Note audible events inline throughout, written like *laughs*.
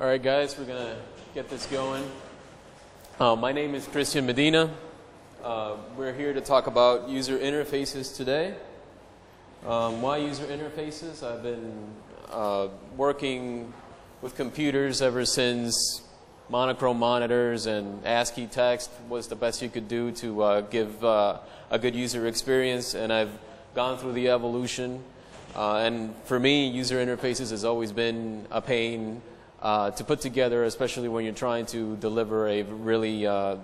All right, guys, we're going to get this going. Uh, my name is Cristian Medina. Uh, we're here to talk about user interfaces today. Um, why user interfaces? I've been uh, working with computers ever since monochrome monitors and ASCII text was the best you could do to uh, give uh, a good user experience, and I've gone through the evolution. Uh, and for me, user interfaces has always been a pain uh, to put together, especially when you're trying to deliver a really uh,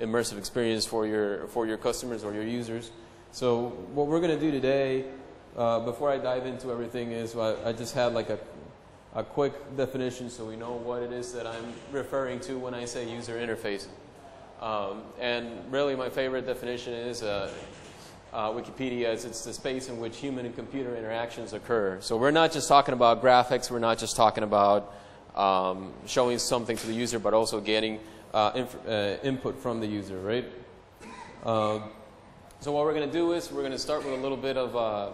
immersive experience for your for your customers or your users. So what we're going to do today, uh, before I dive into everything, is I, I just had like a a quick definition so we know what it is that I'm referring to when I say user interface. Um, and really, my favorite definition is uh, uh, Wikipedia is it's the space in which human and computer interactions occur. So we're not just talking about graphics, we're not just talking about um, showing something to the user, but also getting uh, uh, input from the user, right? Uh, so what we're going to do is we're going to start with a little bit of uh,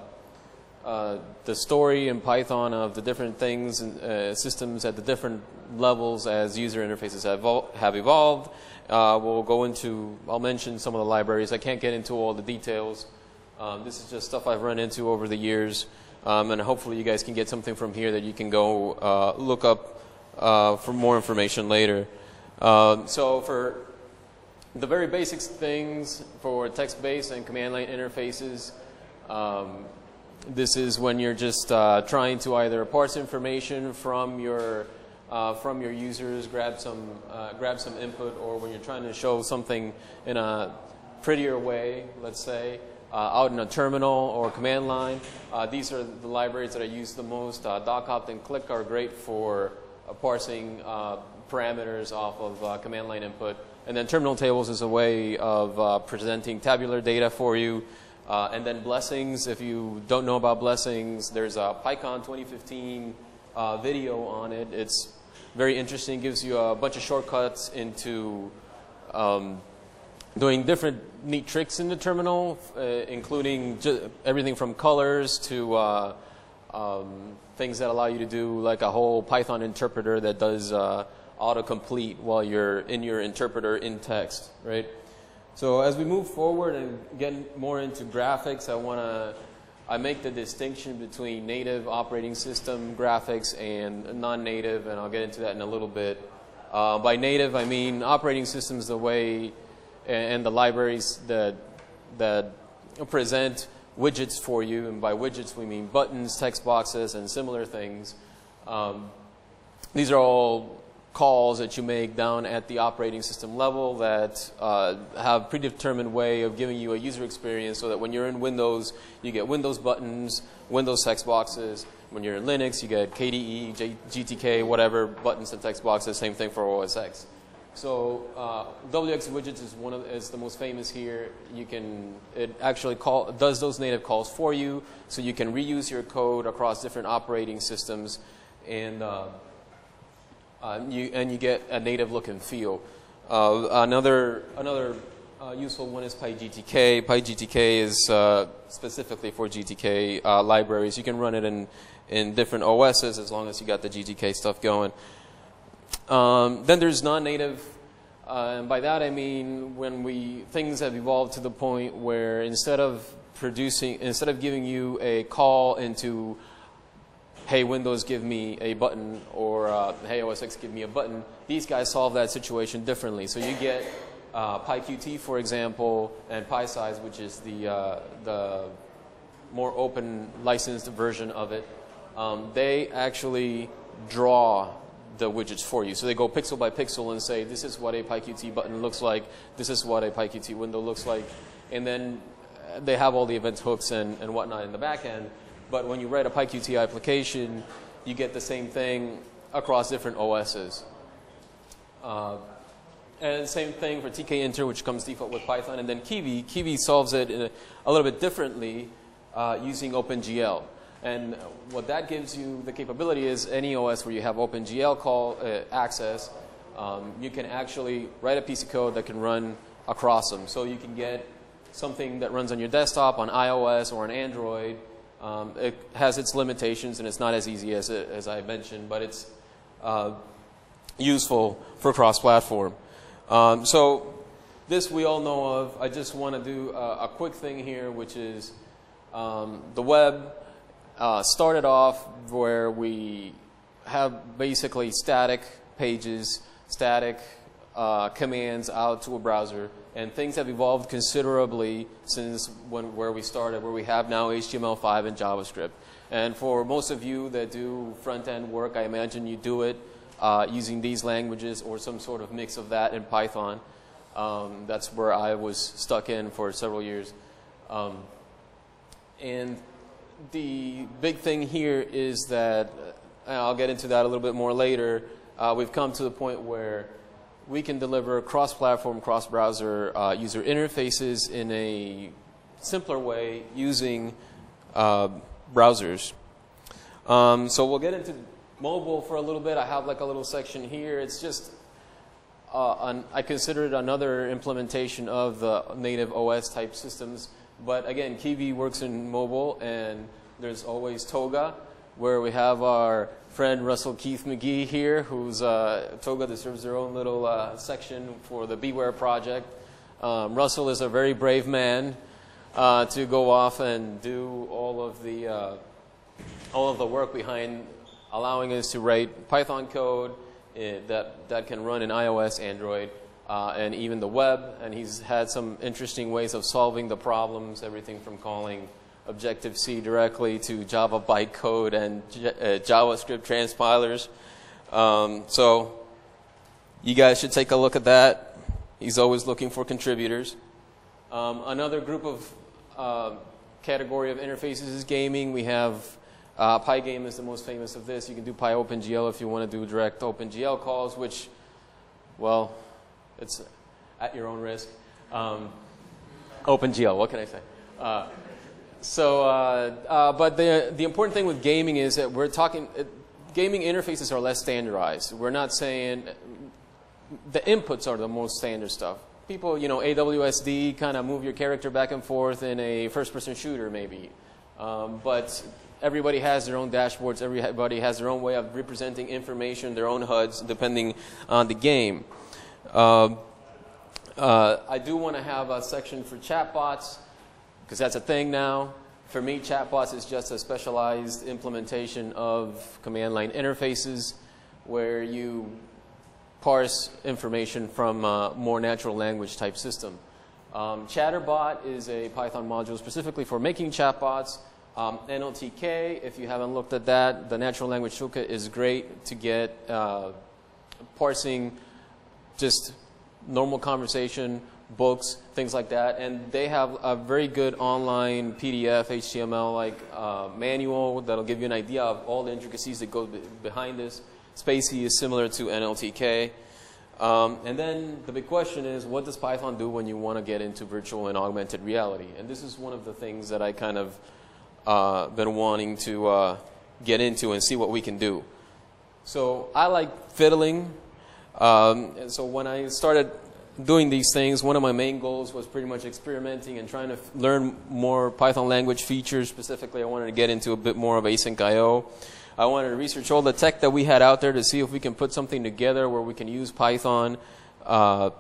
uh, the story in Python of the different things and uh, systems at the different levels as user interfaces have, have evolved. Uh, we'll go into, I'll mention some of the libraries. I can't get into all the details. Um, this is just stuff I've run into over the years. Um, and hopefully you guys can get something from here that you can go uh, look up uh, for more information later. Um, so for the very basic things for text-based and command line interfaces, um, this is when you're just uh, trying to either parse information from your uh, from your users, grab some uh, grab some input, or when you're trying to show something in a prettier way, let's say, uh, out in a terminal or command line. Uh, these are the libraries that I use the most. Uh, DocOpt and Click are great for parsing parameters off of command line input. And then terminal tables is a way of presenting tabular data for you. Uh, and then blessings, if you don't know about blessings, there's a PyCon 2015 uh, video on it. It's very interesting, gives you a bunch of shortcuts into um, doing different neat tricks in the terminal, uh, including everything from colors to uh, um, things that allow you to do like a whole Python interpreter that does uh, autocomplete while you're in your interpreter in text, right? So as we move forward and get more into graphics, I want to I make the distinction between native operating system graphics and non-native, and I'll get into that in a little bit. Uh, by native, I mean operating systems the way and the libraries that that present widgets for you, and by widgets we mean buttons, text boxes, and similar things. Um, these are all calls that you make down at the operating system level that uh, have predetermined way of giving you a user experience so that when you're in Windows, you get Windows buttons, Windows text boxes. When you're in Linux, you get KDE, J GTK, whatever buttons and text boxes. Same thing for OS X. So uh, wxWidgets is one of is the most famous here. You can it actually call does those native calls for you, so you can reuse your code across different operating systems and uh, uh, you, and you get a native look and feel. Uh, another another uh, useful one is PyGTK. PyGTK is uh, specifically for GTK libraries. You can run it in, in different OSs as long as you got the GTK stuff going. Um, then there's non-native, uh, and by that I mean when we things have evolved to the point where instead of producing, instead of giving you a call into hey, Windows, give me a button, or uh, hey, OS X, give me a button. These guys solve that situation differently. So you get uh, PyQt, for example, and PySide, which is the, uh, the more open licensed version of it. Um, they actually draw the widgets for you. So they go pixel by pixel and say, this is what a PyQt button looks like, this is what a PyQt window looks like. And then they have all the event hooks and, and whatnot in the back end. But when you write a PyQt application, you get the same thing across different OSs. Uh, and same thing for tkinter, which comes default with Python. And then Kivy. Kivy solves it a, a, little bit differently uh, using OpenGL. And what that gives you the capability is any OS where you have OpenGL call uh, access, um, you can actually write a piece of code that can run across them. So you can get something that runs on your desktop, on iOS, or on Android, um, it has its limitations and it's not as easy as, as I mentioned, but it's, uh, useful for cross-platform. Um, so this we all know of. I just want to do a, a, quick thing here, which is um, the web uh, started off where we have basically static pages, static uh, commands out to a browser, and things have evolved considerably since when, where we started, where we have now HTML5 and JavaScript. And for most of you that do front-end work, I imagine you do it uh, using these languages or some sort of mix of that in Python. Um, that's where I was stuck in for several years. Um, and the big thing here is that, I'll get into that a little bit more later, uh, we've come to the point where we can deliver cross-platform, cross-browser uh, user interfaces in a simpler way using uh, browsers. Um, so we'll get into mobile for a little bit. I have like a little section here. It's just, uh, an, I consider it another implementation of the native OS type systems. But again, Kivy works in mobile, and there's always Toga, where we have our friend Russell Keith-Magee here, who's uh, Toga deserves their own little uh, section for the BeeWare project. Um, Russell is a very brave man uh, to go off and do all of the uh, all of the work behind allowing us to write Python code eh, that that can run in iOS, Android, uh, and even the web. And he's had some interesting ways of solving the problems. Everything from calling Objective C directly to Java bytecode and J uh, JavaScript transpilers. Um, so you guys should take a look at that. He's always looking for contributors. Um, another group of uh, category of interfaces is gaming. We have uh, Pygame is the most famous of this. You can do PyOpenGL if you want to do direct OpenGL calls, which, well, it's at your own risk. Um, OpenGL, what can I say? Uh, so, uh, uh, but the, the important thing with gaming is that we're talking, uh, gaming interfaces are less standardized. We're not saying, the inputs are the most standard stuff. People, you know, AWSD, kind of move your character back and forth in a first-person shooter, maybe. Um, but everybody has their own dashboards. Everybody has their own way of representing information, their own HUDs, depending on the game. Uh, uh, I do want to have a section for chatbots because that's a thing now. For me, chatbots is just a specialized implementation of command line interfaces where you parse information from a more natural language type system. Um, Chatterbot is a Python module specifically for making chatbots. Um, NLTK, if you haven't looked at that, the natural language toolkit is great to get uh, parsing just normal conversation books, things like that. And they have a very good online PDF, HTML like uh, manual that'll give you an idea of all the intricacies that go behind this. spaCy is similar to NLTK. Um, and then the big question is, what does Python do when you want to get into virtual and augmented reality? And this is one of the things that I kind of uh, been wanting to uh, get into and see what we can do. So I like fiddling. Um, and so when I started doing these things, one of my main goals was pretty much experimenting and trying to learn more Python language features. Specifically, I wanted to get into a bit more of async I.O. I wanted to research all the tech that we had out there to see if we can put something together where we can use Python uh,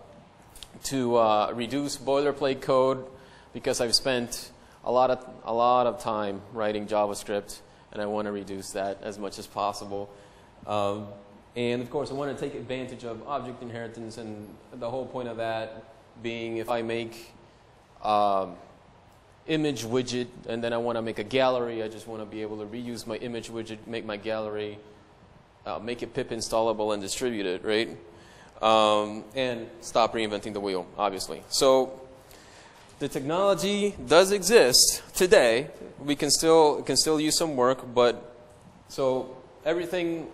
to uh, reduce boilerplate code because I've spent a lot of a lot of time writing JavaScript and I want to reduce that as much as possible. Um, and of course, I want to take advantage of object inheritance, and the whole point of that being if I make um, image widget and then I want to make a gallery, I just want to be able to reuse my image widget, make my gallery, uh, make it pip installable and distribute it, right? Um, and stop reinventing the wheel, obviously. So the technology does exist today. We can still can still use some work, but so everything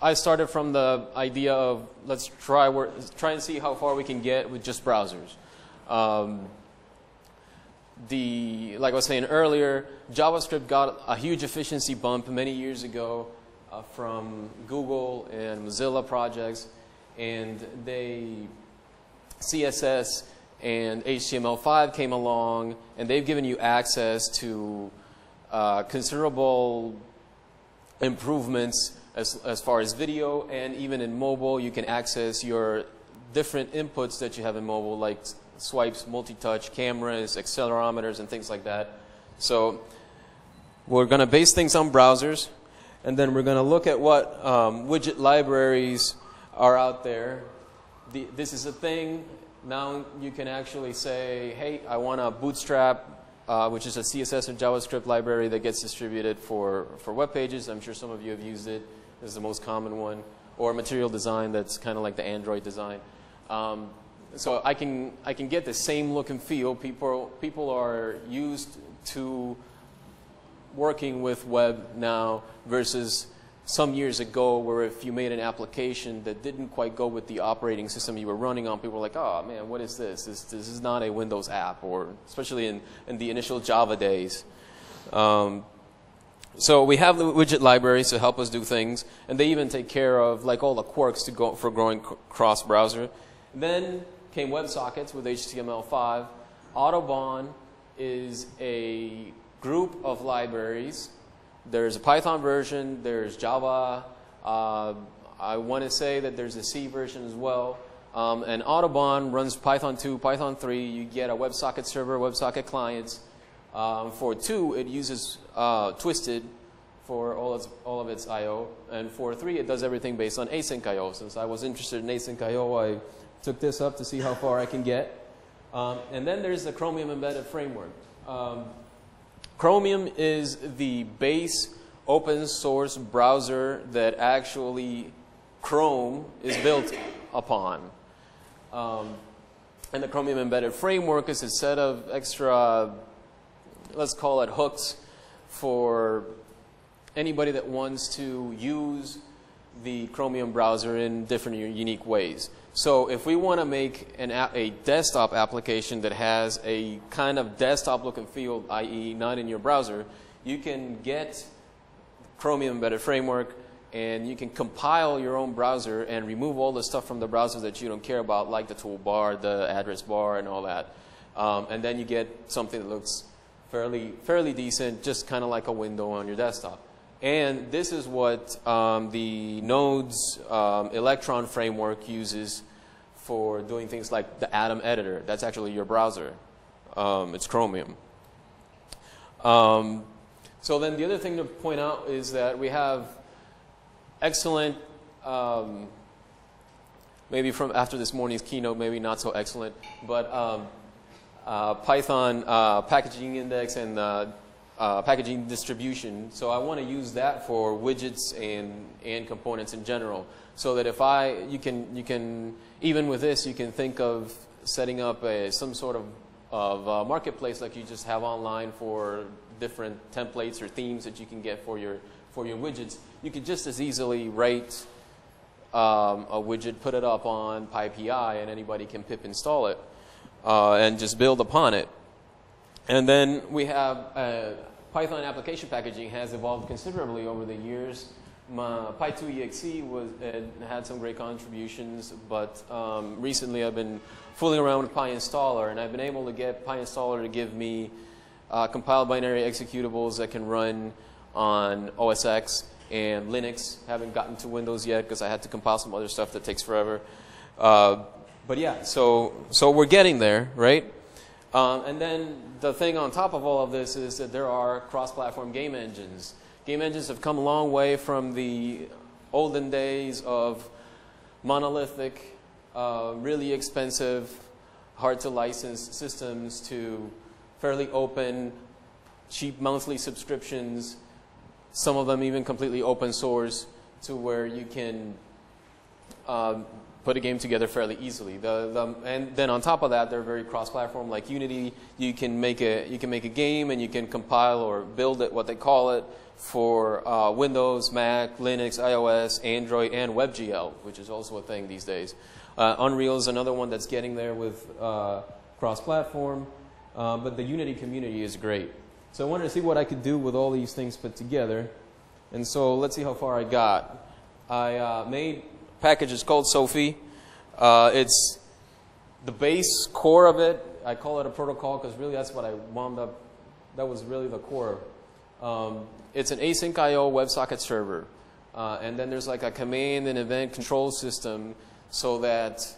I started from the idea of let's try work, try and see how far we can get with just browsers. Um, the like I was saying earlier, JavaScript got a huge efficiency bump many years ago uh, from Google and Mozilla projects, and they CSS and HTML5 came along, and they've given you access to uh, considerable improvements as, as far as video and even in mobile, you can access your different inputs that you have in mobile, like swipes, multi-touch, cameras, accelerometers, and things like that. So we're going to base things on browsers, and then we're going to look at what um, widget libraries are out there. The, this is a thing. Now you can actually say, hey, I want a Bootstrap, uh, which is a CSS or JavaScript library that gets distributed for, for web pages. I'm sure some of you have used it. Is the most common one. Or material design that's kind of like the Android design. Um, so I can, I can get the same look and feel. People, people are used to working with web now versus some years ago where if you made an application that didn't quite go with the operating system you were running on, people were like, oh man, what is this? This, this is not a Windows app, or especially in, in the initial Java days. Um, so we have the widget libraries to help us do things, and they even take care of like all the quirks to go for growing cross-browser. Then came WebSockets with HTML5. Autobahn is a group of libraries. There's a Python version, there's Java. Uh, I want to say that there's a C version as well. Um, and Autobahn runs Python 2, Python 3. You get a WebSocket server, WebSocket clients. Um, for 2, it uses uh, Twisted for all, its, all of its I.O. And for 3, it does everything based on async I.O. Since I was interested in async I.O., I took this up to see how far I can get. Um, and then there's the Chromium Embedded Framework. Um, Chromium is the base open source browser that actually Chrome is built upon. Um, and the Chromium Embedded Framework is a set of extra, let's call it hooks for anybody that wants to use the Chromium browser in different unique ways. So if we want to make an a desktop application that has a kind of desktop look and feel, i.e. not in your browser, you can get Chromium Embedded Framework and you can compile your own browser and remove all the stuff from the browser that you don't care about, like the toolbar, the address bar, and all that. Um, and then you get something that looks fairly, fairly decent, just kind of like a window on your desktop. And this is what um, the Node's um, Electron framework uses for doing things like the Atom editor. That's actually your browser. Um, it's Chromium. Um, so then the other thing to point out is that we have excellent, um, maybe from after this morning's keynote, maybe not so excellent, but um, Python uh, packaging index and uh, uh, packaging distribution. So I want to use that for widgets and, and components in general. So that if I, you can, you can, even with this, you can think of setting up a, some sort of, of uh, marketplace like you just have online for different templates or themes that you can get for your, for your widgets. You could just as easily write um, a widget, put it up on PyPI, and anybody can pip install it uh, and just build upon it. And then we have uh, Python application packaging has evolved considerably over the years. My Py2exe was, uh, had some great contributions, but um, recently I've been fooling around with PyInstaller, and I've been able to get PyInstaller to give me uh, compiled binary executables that can run on OS X and Linux. Haven't gotten to Windows yet because I had to compile some other stuff that takes forever. Uh, but yeah, so so we're getting there, right? Um, and then the thing on top of all of this is that there are cross-platform game engines. Game engines have come a long way from the olden days of monolithic, uh, really expensive, hard to license systems to fairly open, cheap monthly subscriptions, some of them even completely open source to where you can um, put a game together fairly easily. The, the, and then on top of that, they're very cross-platform. Like Unity, you can make a you can make a game and you can compile or build it, what they call it, for uh, Windows, Mac, Linux, iOS, Android, and WebGL, which is also a thing these days. Uh, Unreal is another one that's getting there with uh, cross-platform, uh, but the Unity community is great. So I wanted to see what I could do with all these things put together, and so let's see how far I got. I uh, made package is called sofi. Uh, it's the base core of it. I call it a protocol because really that's what I wound up, that was really the core. Um, it's an async IO WebSocket server. Uh, and then there's like a command and event control system so that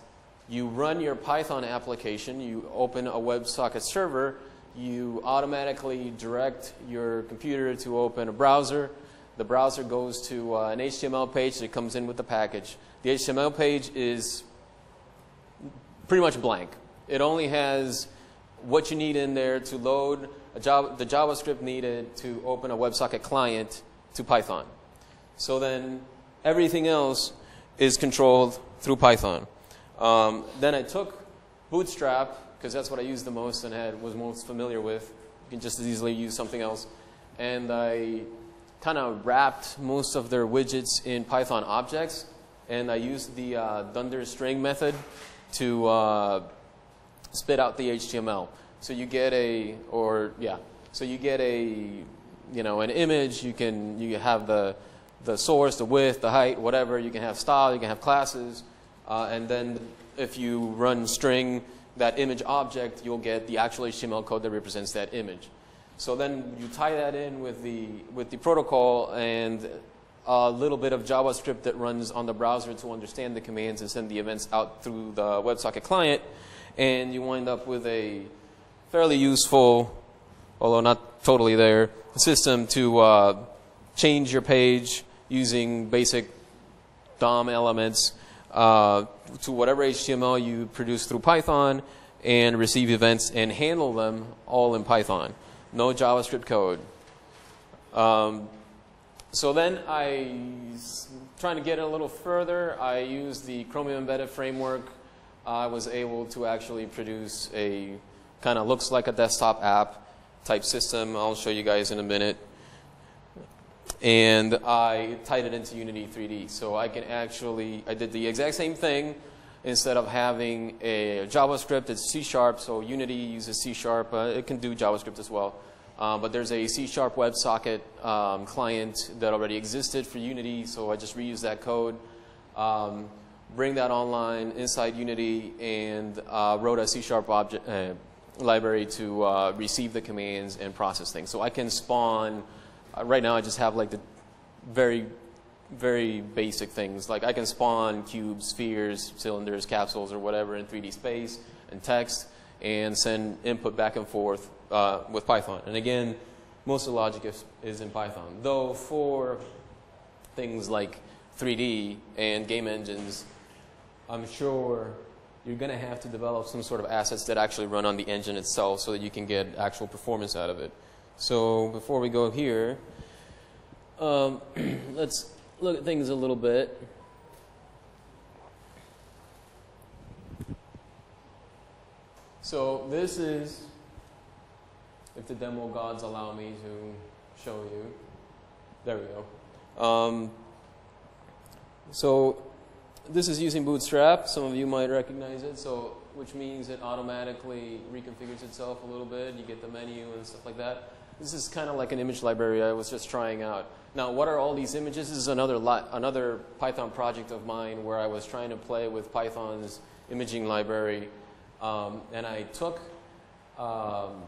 you run your Python application, you open a WebSocket server, you automatically direct your computer to open a browser. The browser goes to uh, an HTML page that comes in with the package. The HTML page is pretty much blank. It only has what you need in there to load the JavaScript needed to open a WebSocket client to Python. So then everything else is controlled through Python. Um, then I took Bootstrap, because that's what I used the most and had, was most familiar with. You can just as easily use something else. And I kind of wrapped most of their widgets in Python objects. And I used the uh, dunder string method to uh, spit out the HTML. So you get a, or yeah, so you get a, you know, an image. You can you have the the source, the width, the height, whatever. You can have style. You can have classes, uh, and then if you run string that image object, you'll get the actual HTML code that represents that image. So then you tie that in with the with the protocol and a little bit of JavaScript that runs on the browser to understand the commands and send the events out through the WebSocket client, and you wind up with a fairly useful, although not totally there, system to uh, change your page using basic DOM elements uh, to whatever HTML you produce through Python and receive events and handle them all in Python. No JavaScript code. Um, so then I, trying to get it a little further, I used the Chromium Embedded Framework. I was able to actually produce a kind of looks like a desktop app type system. I'll show you guys in a minute. And I tied it into Unity 3D. So I can actually, I did the exact same thing instead of having a JavaScript, it's C Sharp. So Unity uses C Sharp. Uh, it can do JavaScript as well. Uh, but there's a C Sharp WebSocket um, client that already existed for Unity. So I just reused that code. Um, bring that online inside Unity and uh, wrote a C Sharp object, uh, library to uh, receive the commands and process things. So I can spawn, uh, right now I just have like the very, very basic things. Like I can spawn cubes, spheres, cylinders, capsules, or whatever in 3D space and text and send input back and forth uh, with Python. And again, most of the logic is, is in Python. Though for things like 3D and game engines, I'm sure you're going to have to develop some sort of assets that actually run on the engine itself so that you can get actual performance out of it. So before we go here, um, *clears throat* let's look at things a little bit. So this is, if the demo gods allow me to show you. There we go. Um, so this is using Bootstrap. Some of you might recognize it, so which means it automatically reconfigures itself a little bit. You get the menu and stuff like that. This is kind of like an image library I was just trying out. Now, what are all these images? This is another, another Python project of mine where I was trying to play with Python's imaging library. Um, and I took um,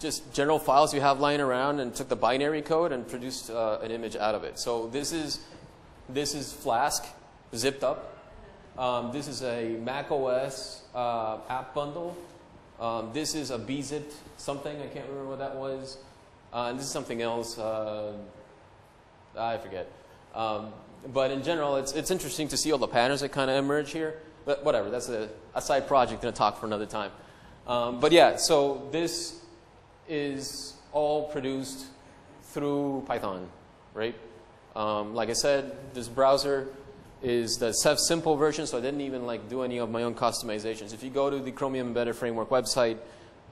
just general files you have lying around and took the binary code and produced uh, an image out of it. So this is, this is Flask zipped up. Um, this is a Mac OS uh, app bundle. Um, this is a bzipped something. I can't remember what that was. Uh, and this is something else. Uh, I forget. Um, but in general, it's, it's interesting to see all the patterns that kind of emerge here. But whatever, that's a, a side project and a talk for another time. Um, but yeah, so this is all produced through Python, right? Um, like I said, this browser is the Simple version, so I didn't even like do any of my own customizations. If you go to the Chromium Embedded Framework website,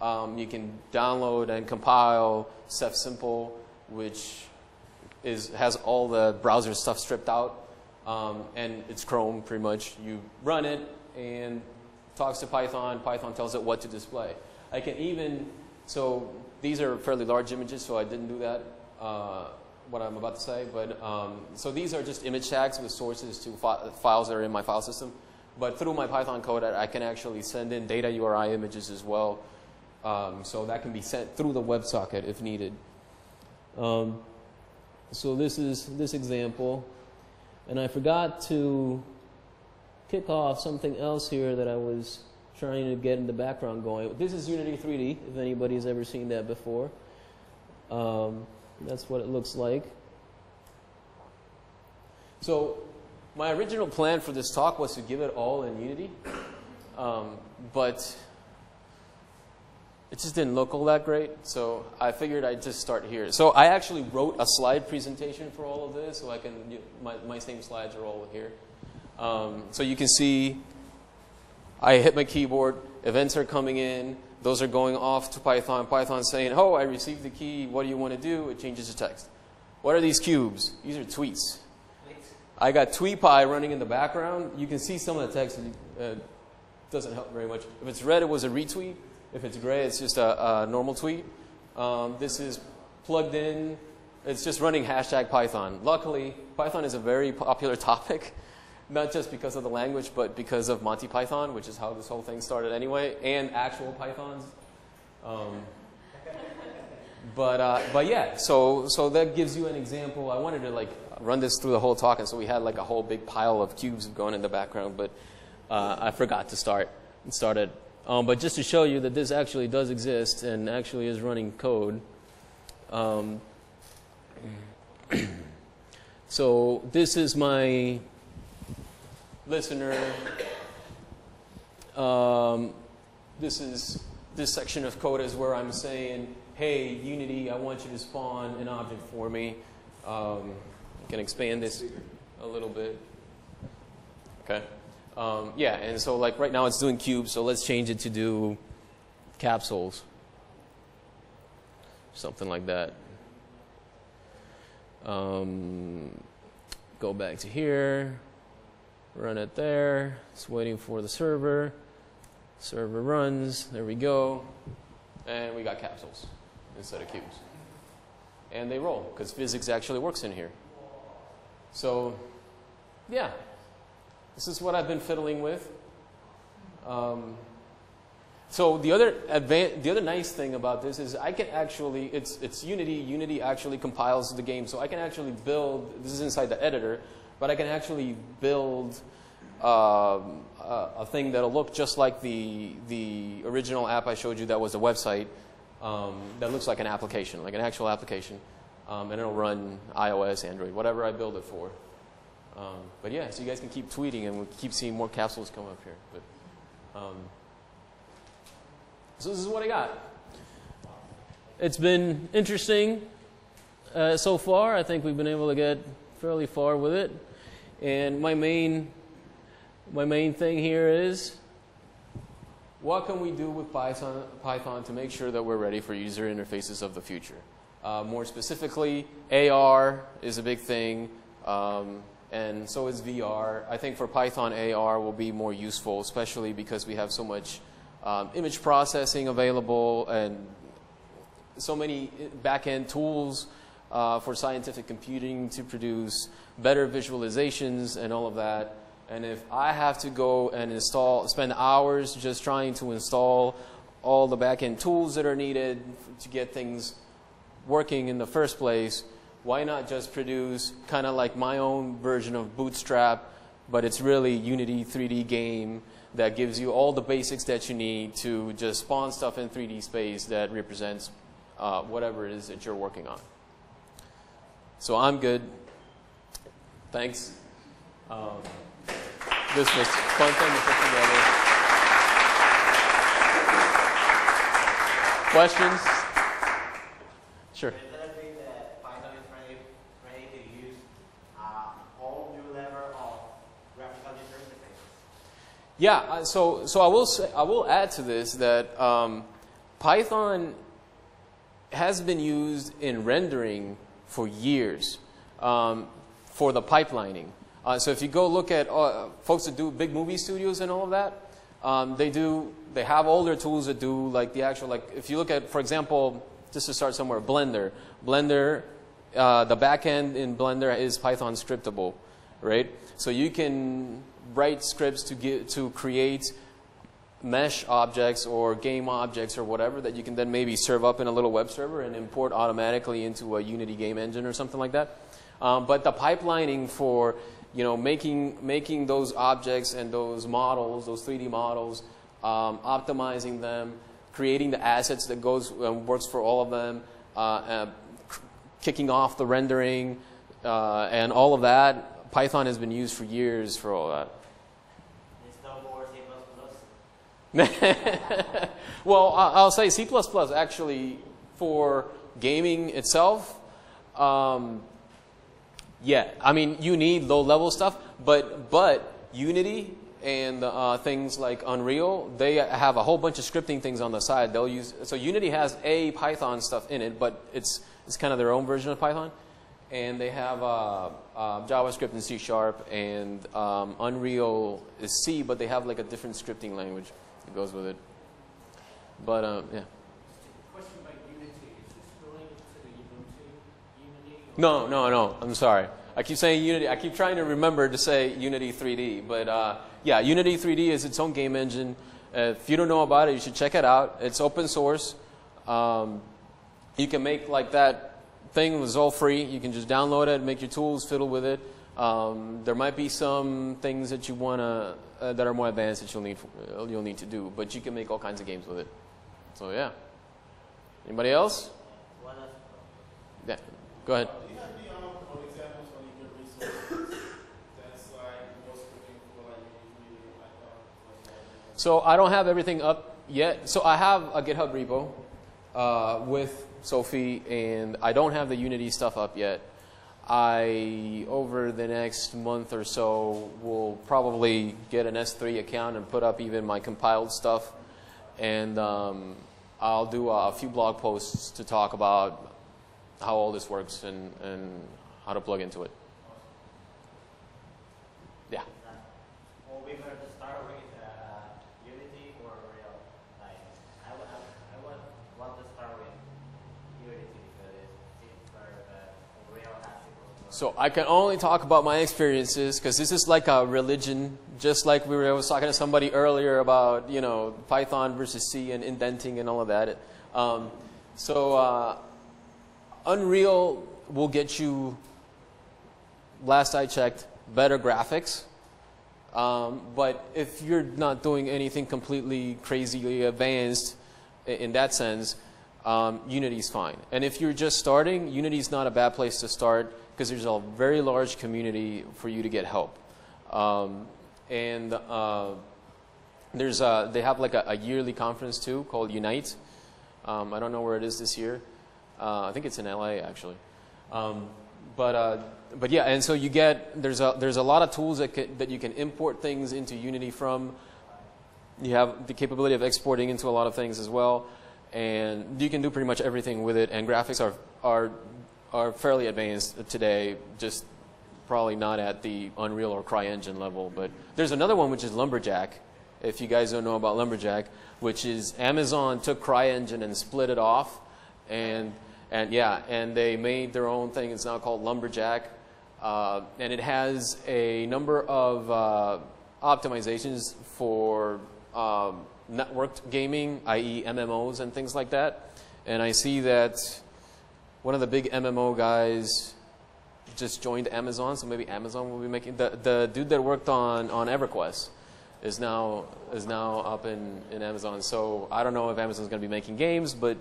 um, you can download and compile cefsimple, which is, has all the browser stuff stripped out, um, and it's Chrome pretty much. You run it and talks to Python. Python tells it what to display. I can even, so these are fairly large images, so I didn't do that. Uh, what I'm about to say, but um, so these are just image tags with sources to fi files that are in my file system. But through my Python code, I can actually send in data URI images as well. Um, so that can be sent through the WebSocket if needed. Um, so this is this example, and I forgot to kick off something else here that I was trying to get in the background going. This is Unity 3D, if anybody's ever seen that before. Um, that's what it looks like. So my original plan for this talk was to give it all in Unity, um, but it just didn't look all that great, so I figured I'd just start here. So I actually wrote a slide presentation for all of this, so I can, my, my same slides are all here. Um, so you can see I hit my keyboard, events are coming in, those are going off to Python. Python saying, oh, I received the key, what do you want to do? It changes the text. What are these cubes? These are tweets. I got Tweepy running in the background. You can see some of the text. Uh, doesn't help very much. If it's red, it was a retweet. If it's gray, it's just a, a normal tweet. Um, this is plugged in. It's just running hashtag Python. Luckily, Python is a very popular *laughs* topic, not just because of the language, but because of Monty Python, which is how this whole thing started anyway, and actual Pythons. Um, but, uh, but yeah, so, so that gives you an example. I wanted to like run this through the whole talk, and so we had like a whole big pile of cubes going in the background, but uh, I forgot to start and started. Um, but just to show you that this actually does exist and actually is running code. Um, *clears throat* so this is my listener. Um, this is this section of code is where I'm saying, hey, Unity, I want you to spawn an object for me. Um, can expand this a little bit. Okay. Um, yeah, and so like right now it's doing cubes, so let's change it to do capsules. Something like that. Um, go back to here, run it there. It's waiting for the server. Server runs. There we go. And we got capsules instead of cubes. And they roll because physics actually works in here. So, yeah, this is what I've been fiddling with. Um, so the other advan- the other nice thing about this is I can actually it's it's Unity. Unity actually compiles the game, so I can actually build. This is inside the editor, but I can actually build um, a, a, thing that'll look just like the the original app I showed you. That was a website um, that looks like an application, like an actual application um, and it'll run iOS, Android, whatever I build it for. Um, but yeah, so you guys can keep tweeting, and we'll keep seeing more capsules come up here. But um, so this is what I got. It's been interesting uh, so far. I think we've been able to get fairly far with it. And my main my main thing here is what can we do with Python, Python to make sure that we're ready for user interfaces of the future? Uh, more specifically, AR is a big thing, um, and so is VR. I think for Python, AR will be more useful, especially because we have so much um, image processing available and so many back-end tools uh, for scientific computing to produce better visualizations and all of that. And if I have to go and install, spend hours just trying to install all the back-end tools that are needed to get things working in the first place, why not just produce kind of like my own version of Bootstrap, but it's really Unity 3D game that gives you all the basics that you need to just spawn stuff in 3D space that represents uh, whatever it is that you're working on. So I'm good. Thanks. Um, this was fun thing to put together. Questions? Sure. Yeah, so, so I, will say, I will add to this that um, Python has been used in rendering for years um, for the pipelining. Uh, so if you go look at uh, folks that do big movie studios and all of that, um, they do, they have their tools that do like the actual, like if you look at, for example, just to start somewhere, Blender. Blender, uh, the backend in Blender is Python scriptable, right? So you can write scripts to get to create mesh objects or game objects or whatever that you can then maybe serve up in a little web server and import automatically into a Unity game engine or something like that. Um, but the pipelining for you know making making those objects and those models, those 3D models, um, optimizing them, creating the assets that goes um, works for all of them, uh, uh, kicking off the rendering, uh, and all of that. Python has been used for years for all that. *laughs* well, I'll say C++ actually for gaming itself. Um, yeah, I mean you need low-level stuff, but but Unity and uh, things like Unreal, they have a whole bunch of scripting things on the side. They'll use so Unity has a Python stuff in it, but it's it's kind of their own version of Python, and they have uh, uh, JavaScript and C Sharp, and um, Unreal is C, but they have like a different scripting language that goes with it. But um, yeah. No, no, no. I'm sorry. I keep saying Unity. I keep trying to remember to say Unity 3D, but uh, yeah, Unity 3D is its own game engine. Uh, if you don't know about it, you should check it out. It's open source. Um, you can make like that thing was all free. You can just download it, make your tools, fiddle with it. Um, there might be some things that you wanna uh, that are more advanced that you'll need uh, you'll need to do, but you can make all kinds of games with it. So yeah. Anybody else? Yeah. Go ahead. Do you have any um, for examples when you get resources that's like most looking for like usually like uh, like So I don't have everything up yet. So I have a GitHub repo uh, with sofi, and I don't have the Unity stuff up yet. I, over the next month or so, will probably get an S3 account and put up even my compiled stuff. And um, I'll do a few blog posts to talk about how all this works and, and how to plug into it. Yeah. Well, we better to start with uh, Unity or Real. Like, I would, I would want to start with Unity because it seems better that Real has it. So I can only talk about my experiences because this is like a religion, just like we were, I was talking to somebody earlier about, you know, Python versus C and indenting and all of that. Um, so uh, Unreal will get you, last I checked, better graphics. Um, but if you're not doing anything completely crazily advanced in that sense, um, Unity's fine. And if you're just starting, Unity's not a bad place to start because there's a very large community for you to get help. Um, and uh, there's a, they have like a, a yearly conference too called Unite. Um, I don't know where it is this year. Uh, I think it's in LA actually. Um, but uh, but yeah, and so you get there's a there's a lot of tools that ca- that you can import things into Unity from. You have the capability of exporting into a lot of things as well, and you can do pretty much everything with it. And graphics are are are fairly advanced today. Just probably not at the Unreal or CryEngine level, but there's another one which is Lumberjack. If you guys don't know about Lumberjack, which is Amazon took CryEngine and split it off, and and yeah, and they made their own thing. It's now called Lumberjack, uh, and it has a number of uh, optimizations for um, networked gaming, i.e., MMOs and things like that. And I see that one of the big MMO guys just joined Amazon, so maybe Amazon will be making the the dude that worked on on EverQuest is now is now up in in Amazon. So I don't know if Amazon's going to be making games, but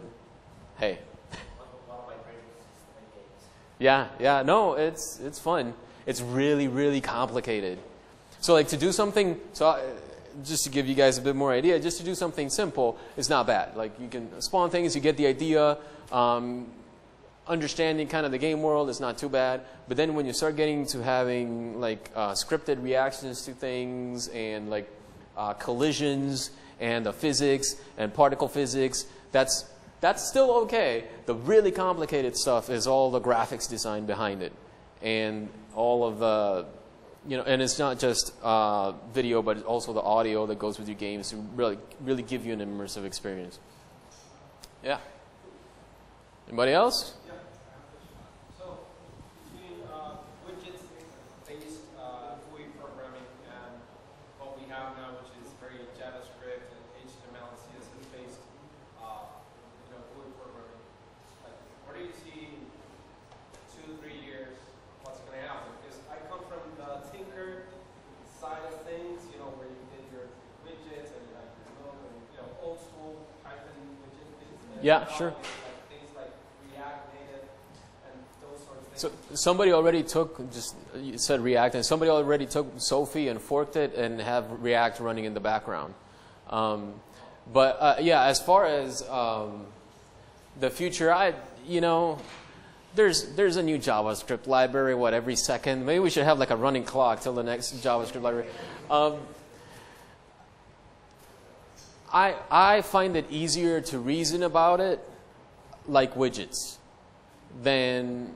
hey, yeah, yeah, no, it's it's fun. It's really really complicated. So like to do something, so I, just to give you guys a bit more idea, just to do something simple is not bad. Like you can spawn things, you get the idea. Um, understanding kind of the game world is not too bad. But then when you start getting to having like uh, scripted reactions to things and like uh, collisions and the physics and particle physics, that's that's still okay. The really complicated stuff is all the graphics design behind it and all of the you know, and it's not just uh, video, but also the audio that goes with your games to really, really give you an immersive experience. Yeah. Anybody else? So, between uh, widgets-based uh, GUI programming and what we have now, which is very JavaScript and Yeah, sure. Like things like React Native and those sorts of sure. So somebody already took just you said React, and somebody already took sofi and forked it and have React running in the background. Um, but uh, yeah, as far as um, the future, I you know, there's there's a new JavaScript library what every second. Maybe we should have like a running clock till the next JavaScript library. Um, I I find it easier to reason about it like widgets than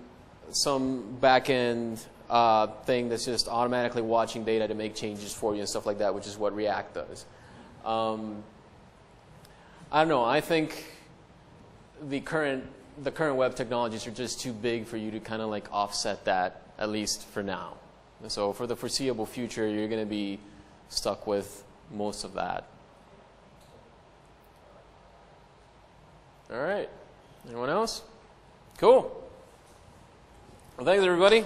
some back-end uh, thing that's just automatically watching data to make changes for you and stuff like that, which is what React does. Um, I don't know. I think the current the current web technologies are just too big for you to kind of like offset that at least for now. So for the foreseeable future, you're going to be stuck with most of that. All right. Anyone else? Cool. Well, thanks, everybody.